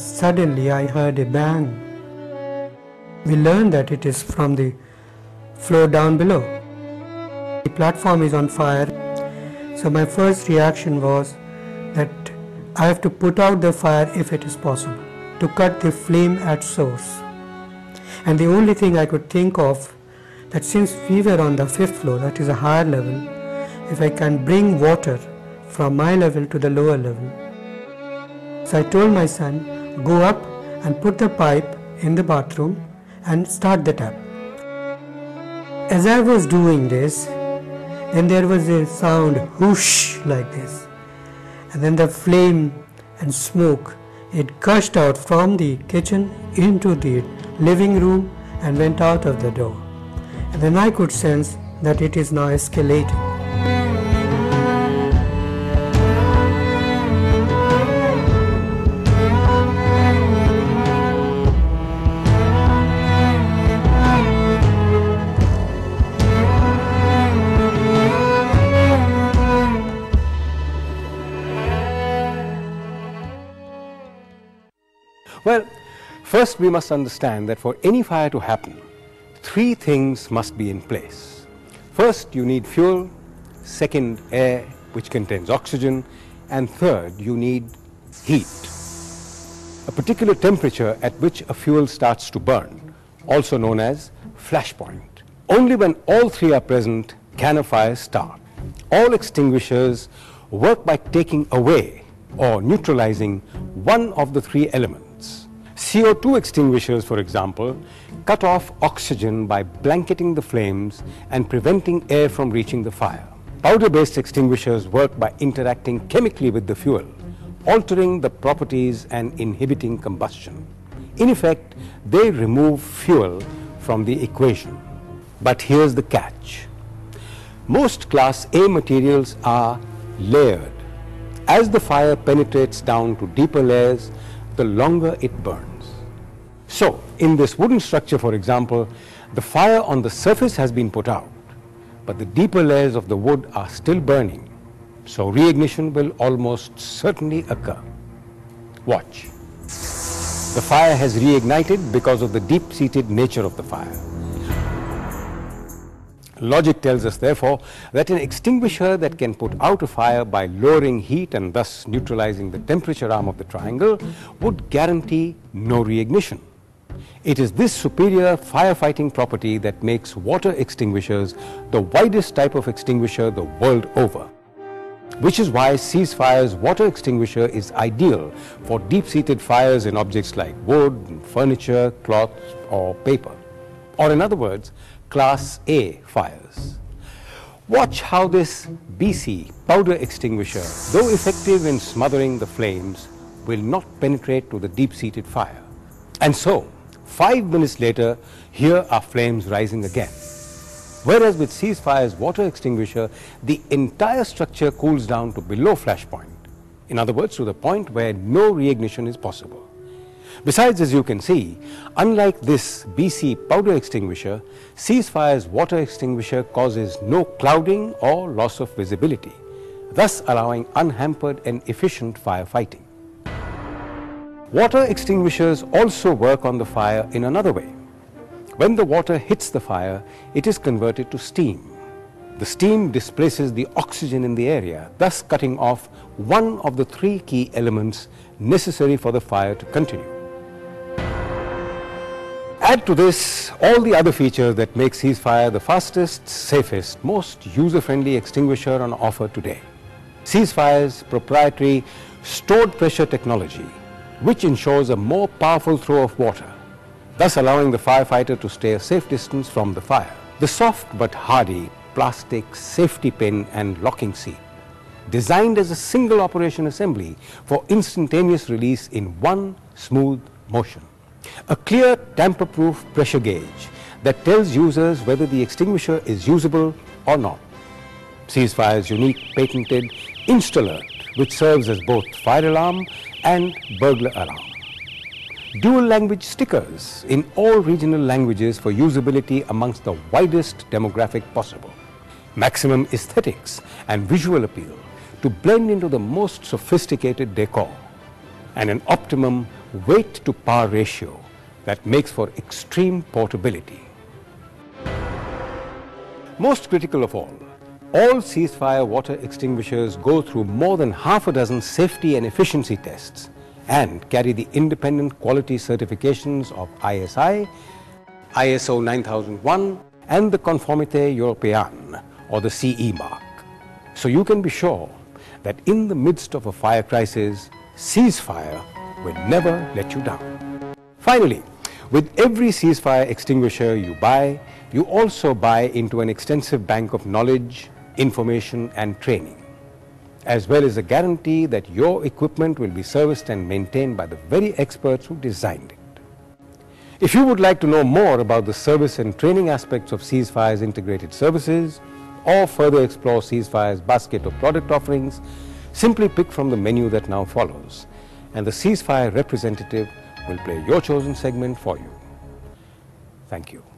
Suddenly I heard a bang. We learned that it is from the floor down below. The platform is on fire. So my first reaction was that I have to put out the fire if it is possible, to cut the flame at source. And the only thing I could think of that since we were on the fifth floor, that is a higher level, if I can bring water from my level to the lower level. So I told my son, go up and put the pipe in the bathroom and start the tap. As I was doing this, then there was a sound whoosh like this. And then the flame and smoke, it gushed out from the kitchen into the living room and went out of the door. And then I could sense that it is now escalating. Well, first we must understand that for any fire to happen, three things must be in place. First, you need fuel, second, air, which contains oxygen, and third, you need heat. A particular temperature at which a fuel starts to burn, also known as flash point. Only when all three are present can a fire start. All extinguishers work by taking away or neutralizing one of the three elements. CO2 extinguishers, for example, cut off oxygen by blanketing the flames and preventing air from reaching the fire. Powder-based extinguishers work by interacting chemically with the fuel, altering the properties and inhibiting combustion. In effect, they remove fuel from the equation. But here's the catch. Most class A materials are layered. As the fire penetrates down to deeper layers, the longer it burns. So, in this wooden structure, for example, the fire on the surface has been put out, but the deeper layers of the wood are still burning. So, reignition will almost certainly occur. Watch. The fire has reignited because of the deep-seated nature of the fire. Logic tells us, therefore, that an extinguisher that can put out a fire by lowering heat and thus neutralizing the temperature arm of the triangle would guarantee no reignition. It is this superior firefighting property that makes water extinguishers the widest type of extinguisher the world over. Which is why Ceasefire's water extinguisher is ideal for deep-seated fires in objects like wood, furniture, cloth or paper. Or in other words, Class A fires. Watch how this BC powder extinguisher, though effective in smothering the flames, will not penetrate to the deep-seated fire. And so, five minutes later, here are flames rising again. Whereas with Ceasefire's water extinguisher, the entire structure cools down to below flash point. In other words, to the point where no reignition is possible. Besides, as you can see, unlike this BC powder extinguisher, Ceasefire's water extinguisher causes no clouding or loss of visibility, thus allowing unhampered and efficient firefighting. Water extinguishers also work on the fire in another way. When the water hits the fire, it is converted to steam. The steam displaces the oxygen in the area, thus cutting off one of the three key elements necessary for the fire to continue. Add to this all the other features that make Ceasefire the fastest, safest, most user-friendly extinguisher on offer today. Ceasefire's proprietary stored pressure technology, which ensures a more powerful throw of water, thus allowing the firefighter to stay a safe distance from the fire. The soft but hardy plastic safety pin and locking seat, designed as a single operation assembly for instantaneous release in one smooth motion. A clear tamper-proof pressure gauge that tells users whether the extinguisher is usable or not. Ceasefire's unique patented InstaLert, which serves as both fire alarm and burglar alarm. Dual language stickers in all regional languages for usability amongst the widest demographic possible. Maximum aesthetics and visual appeal to blend into the most sophisticated decor and an optimum weight to power ratio that makes for extreme portability. Most critical of all, all ceasefire water extinguishers go through more than half a dozen safety and efficiency tests and carry the independent quality certifications of ISI, ISO 9001 and the Conformité Européenne or the CE mark. So you can be sure that in the midst of a fire crisis, ceasefire will never let you down. Finally, with every ceasefire extinguisher you buy, you also buy into an extensive bank of knowledge, information and training, as well as a guarantee that your equipment will be serviced and maintained by the very experts who designed it. If you would like to know more about the service and training aspects of Ceasefire's integrated services, or further explore Ceasefire's basket of product offerings, simply pick from the menu that now follows, and the Ceasefire representative will play your chosen segment for you. Thank you.